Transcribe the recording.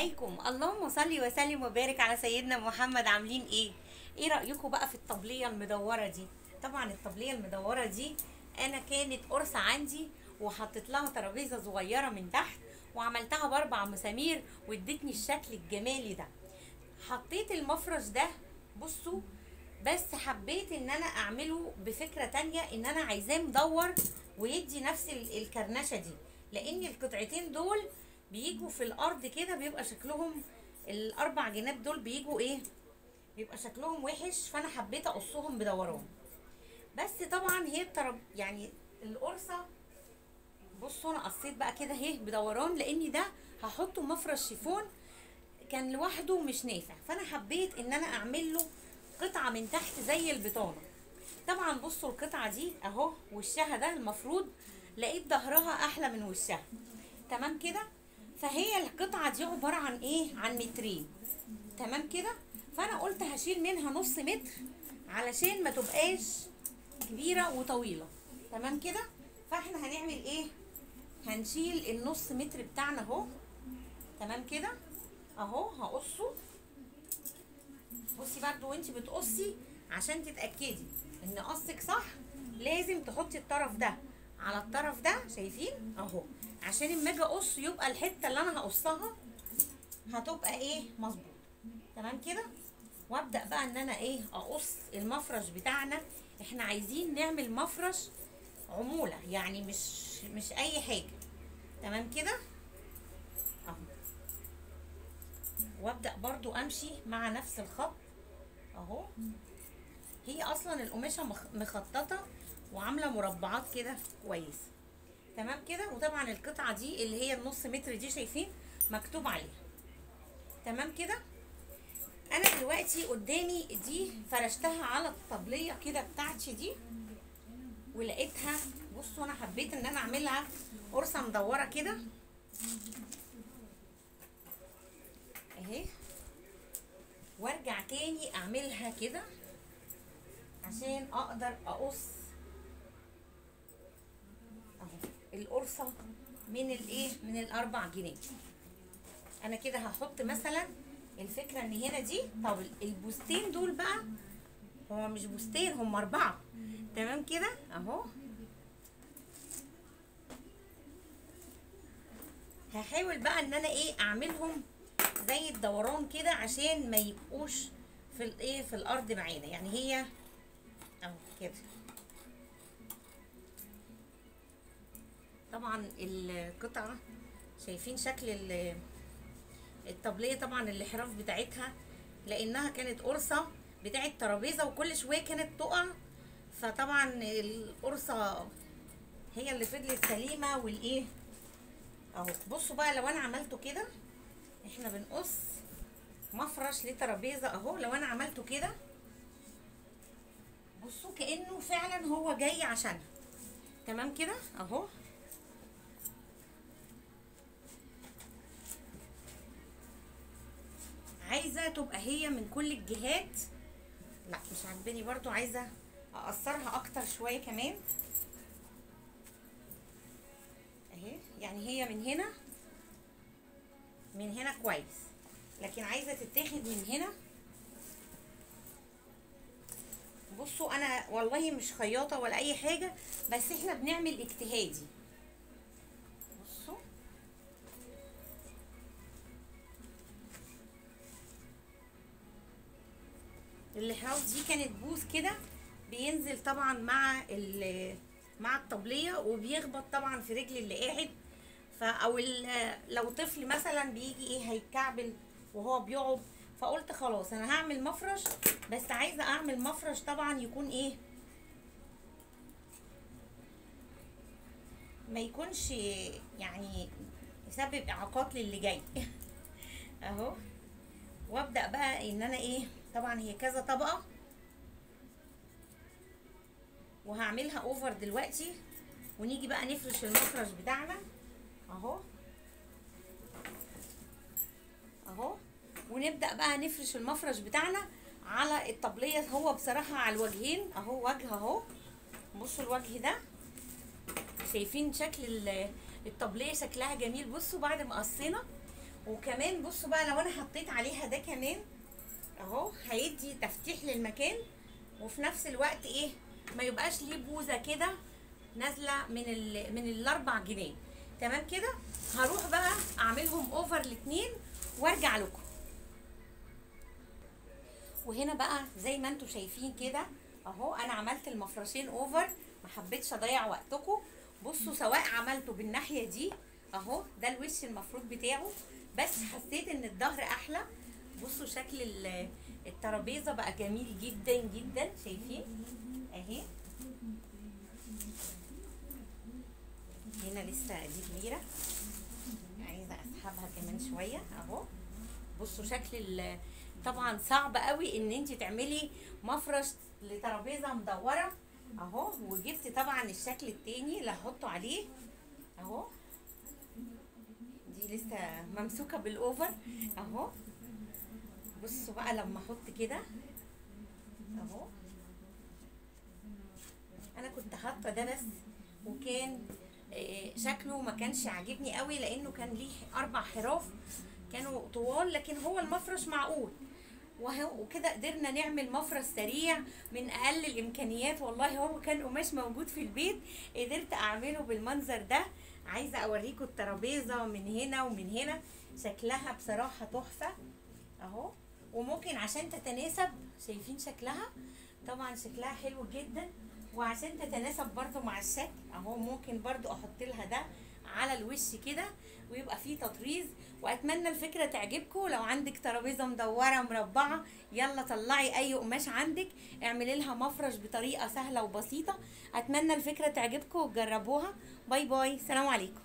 عليكم. اللهم صل وسلم وبارك على سيدنا محمد. عاملين إيه؟ إيه رأيكم بقى في الطبلية المدورة دي؟ طبعا الطبلية المدورة دي أنا كانت قرصة عندي وحطيت لها ترابيزة صغيرة من تحت وعملتها بأربع مسامير وادتني الشكل الجمالي ده. حطيت المفرش ده بصوا بس حبيت إن أنا أعمله بفكرة تانية إن أنا عايزاه مدور ويدي نفس ال- الكرنشة دي. لأن القطعتين دول بيجوا في الأرض كده بيبقى شكلهم الأربع جناب دول بيجوا إيه؟ بيبقى شكلهم وحش فأنا حبيت أقصهم بدوران بس طبعا هي الترب يعني القرصة بصوا أنا قصيت بقى كده أهي بدوران لأن ده هحطه مفرش شيفون كان لوحده مش نافع. فأنا حبيت إن أنا أعمل له قطعة من تحت زي البطانة. طبعا بصوا القطعة دي أهو وشها ده المفروض لقيت ظهرها أحلى من وشها. تمام كده؟ فهي القطعة دي عبارة عن إيه؟ عن مترين. تمام كده؟ فأنا قلت هشيل منها نص متر علشان ما تبقاش كبيرة وطويلة. تمام كده؟ فإحنا هنعمل إيه؟ هنشيل النص متر بتاعنا أهو. تمام كده؟ أهو هقصه. بصي برضو وأنت بتقصي عشان تتأكدي إن قصك صح لازم تحطي الطرف ده على الطرف ده. شايفين؟ أهو. عشان اما أجي اقص يبقى الحتة اللي أنا هقصها هتبقى إيه؟ مظبوط. تمام كده؟ وأبدأ بقى إن أنا إيه؟ أقص المفرش بتاعنا. إحنا عايزين نعمل مفرش عمولة يعني مش مش أي حاجة. تمام كده؟ أهو. وأبدأ برضو أمشي مع نفس الخط. أهو. هي أصلا القماشة مخ- مخططة وعاملة مربعات كده كويس. تمام كده؟ وطبعا القطعة دي اللي هي النص متر دي شايفين مكتوب عليها. تمام كده؟ أنا دلوقتي قدامي دي فرشتها على الطبلية كده بتاعتي دي ولقيتها بصوا أنا حبيت إن أنا أعملها قرصة مدورة كده. أهي. وأرجع تاني أعملها كده عشان أقدر أقص اهو القرصة من الايه؟ من الأربع جنيه. أنا كده هحط مثلا الفكرة إن هنا دي طب البوستين دول بقى هو مش بوستين هم أربعة. تمام كده؟ أهو. هحاول بقى إن أنا إيه أعملهم زي الدوران كده عشان ما يبقوش في الايه في الأرض معانا. يعني هي أهو كده. طبعا القطعه شايفين شكل ال- الطبلية طبعا الإحراف بتاعتها لأنها كانت قرصة بتاعت ترابيزة وكل شوية كانت تقع. فطبعا القرصة هي اللي فضلت سليمة والإيه أهو. بصوا بقى لو أنا عملته كده إحنا بنقص مفرش لترابيزة أهو. لو أنا عملته كده بصوا كأنه فعلا هو جاي عشانها. تمام كده؟ أهو. عايزة تبقى هي من كل الجهات. لا مش عاجباني برضو عايزة أقصرها أكتر شوية كمان. أهي يعني هي من هنا من هنا كويس. لكن عايزة تتاخد من هنا. بصوا أنا والله مش خياطة ولا أي حاجة بس إحنا بنعمل اجتهادي. الحراف دي كانت بوز كده بينزل طبعا مع مع الطبلية وبيخبط طبعا في رجل اللي قاعد. أو لو طفل مثلا بيجي إيه هيتكعبل وهو بيقعد. فقلت خلاص أنا هعمل مفرش بس عايزة أعمل مفرش طبعا يكون إيه ما يكونش يعني يسبب إعاقات للي جاي. أهو. وأبدأ بقى إن أنا إيه طبعا هي كذا طبقة. وهعملها اوفر دلوقتي. ونيجي بقى نفرش المفرش بتاعنا. أهو. أهو. ونبدأ بقى نفرش المفرش بتاعنا على الطبلية. هو بصراحة على الوجهين. أهو وجه أهو. بصوا الوجه ده. شايفين شكل ال- الطبلية شكلها جميل. بصوا بعد ما قصينا. وكمان بصوا بقى لو أنا حطيت عليها ده كمان. اهو هيدي تفتيح للمكان وفي نفس الوقت إيه ما يبقاش ليه بوزة كده نازلة من ال من الأربع جنيه. تمام كده؟ هروح بقى أعملهم over الاتنين وأرجع لكم. وهنا بقى زي ما أنتم شايفين كده اهو أنا عملت المفرشين over ما حبيتش أضيع وقتكم. بصوا سواء عملته بالناحية دي اهو ده الوش المفروض بتاعه بس حسيت إن الظهر أحلى. بصوا شكل ال- الترابيزة بقى جميل جدا جدا شايفين؟ أهي. هنا لسه دي كبيرة. عايزة أسحبها كمان شوية أهو. بصوا شكل طبعا صعب قوي إن انت تعملي مفرش لترابيزة مدورة أهو. وجبت طبعا الشكل التاني اللي هحطه عليه أهو. دي لسه ممسوكة بالأوفر أهو. بصوا بقى لما أحط كده اهو. أنا كنت حاطه ده بس وكان آه، شكله ما كانش عاجبني قوي لأنه كان ليه أربع حراف كانوا طوال لكن هو المفرش معقول. وكده قدرنا نعمل مفرش سريع من أقل الإمكانيات. والله هو كان قماش موجود في البيت قدرت أعمله بالمنظر ده. عايزة اوريكم الترابيزة من هنا ومن هنا. شكلها بصراحة تحفة. أهو. وممكن عشان تتناسب شايفين شكلها؟ طبعا شكلها حلو جدا. وعشان تتناسب برضو مع الشكل أهو ممكن برضو أحط لها ده على الوش كده ويبقى فيه تطريز. وأتمنى الفكرة تعجبكم. لو عندك ترابيزة مدورة مربعة يلا طلعي أي قماش عندك. اعملي لها مفرش بطريقة سهلة وبسيطة. أتمنى الفكرة تعجبكم وتجربوها. باي باي. سلام عليكم.